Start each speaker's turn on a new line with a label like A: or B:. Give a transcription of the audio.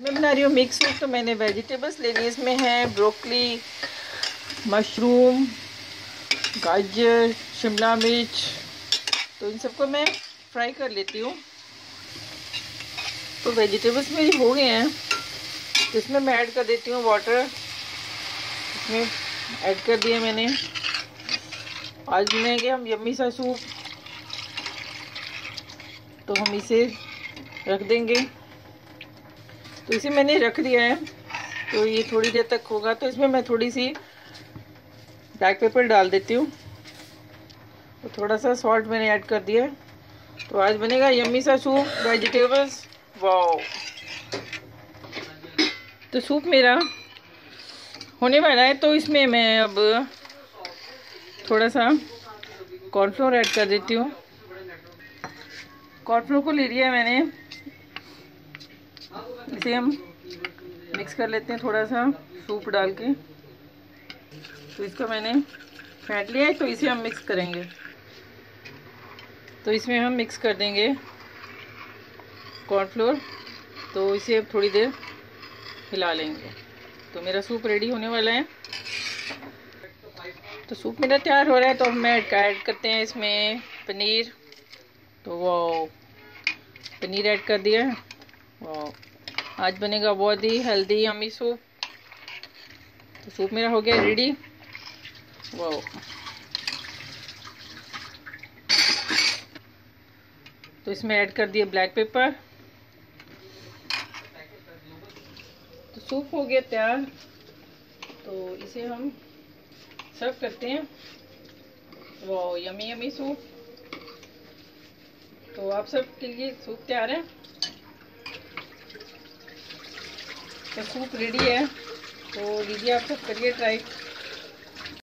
A: मैं बना रही हूँ मिक्स सूप तो मैंने वेजिटेबल्स लेनी इसमें है ब्रोकली मशरूम गाजर, शिमला मिर्च तो इन सबको मैं फ्राई कर लेती हूँ। तो वेजिटेबल्स मेरी हो गए हैं इसमें मैं ऐड कर देती हूँ वाटर इसमें ऐड कर दिया मैंने। आज बनाएँगे हम यम्मी सा सूप तो हम इसे रख देंगे। तो इसे मैंने रख दिया है तो ये थोड़ी देर तक होगा तो इसमें मैं थोड़ी सी ब्लैक पेपर डाल देती हूँ। तो थोड़ा सा सॉल्ट मैंने ऐड कर दिया तो आज बनेगा यम्मी सा सूप वेजिटेबल्स वाओ तो सूप मेरा होने वाला है तो इसमें मैं अब थोड़ा सा कॉर्नफ्लोर ऐड कर देती हूँ। कॉर्नफ्लोर को ले लिया मैंने। इसे हम मिक्स कर लेते हैं थोड़ा सा सूप डाल के। तो इसको मैंने फेंट लिया है तो इसे हम मिक्स करेंगे। तो इसमें हम मिक्स कर देंगे कॉर्नफ्लोर तो इसे अब थोड़ी देर हिला लेंगे। तो मेरा सूप रेडी होने वाला है। तो सूप मेरा तैयार हो रहा है तो अब मैं ऐड करते हैं इसमें पनीर। तो वो पनीर ऐड कर दिया। वो आज बनेगा बहुत ही हेल्दी अमी सूप तो सूप मेरा हो गया रेडी वाह तो इसमें ऐड कर दिए ब्लैक पेपर तो सूप हो गया तैयार. तो इसे हम सर्व करते हैं. वो यमी यमी सूप तो आप सब के लिए सूप तैयार है. तो सूप रेडी है। तो लीजिए आप सब करिए ट्राई